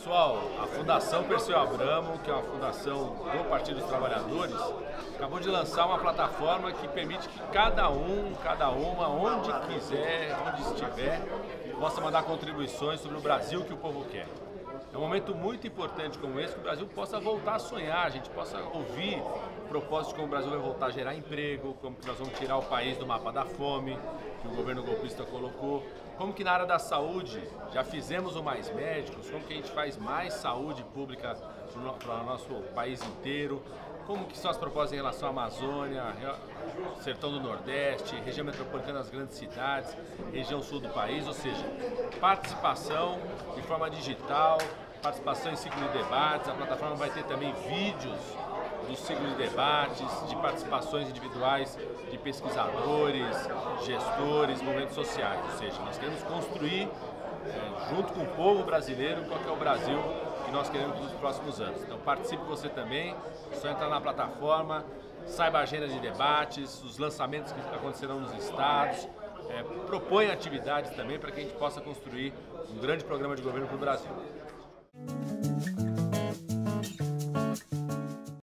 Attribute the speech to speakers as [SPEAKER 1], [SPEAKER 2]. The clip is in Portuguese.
[SPEAKER 1] Pessoal, a Fundação Perseu Abramo, que é uma fundação do Partido dos Trabalhadores, acabou de lançar uma plataforma que permite que cada um, cada uma, onde quiser, onde estiver, possa mandar contribuições sobre o Brasil que o povo quer. É um momento muito importante como esse que o Brasil possa voltar a sonhar, a gente possa ouvir propósitos como o Brasil vai voltar a gerar emprego, como que nós vamos tirar o país do mapa da fome, que o governo golpista colocou, como que na área da saúde já fizemos o Mais Médicos, como que a gente faz mais saúde pública para o nosso país inteiro, como que são as propostas em relação à Amazônia, sertão do Nordeste, região metropolitana das grandes cidades, região sul do país, ou seja, participação de forma digital, participação em ciclo de debates, a plataforma vai ter também vídeos do ciclo de debates, de participações individuais de pesquisadores, gestores, movimentos sociais, ou seja, nós queremos construir junto com o povo brasileiro qual é o Brasil que nós queremos nos próximos anos. Então participe você também, é só entrar na plataforma, saiba a agenda de debates, os lançamentos que acontecerão nos estados, é, propõe atividades também para que a gente possa construir um grande programa de governo para o Brasil.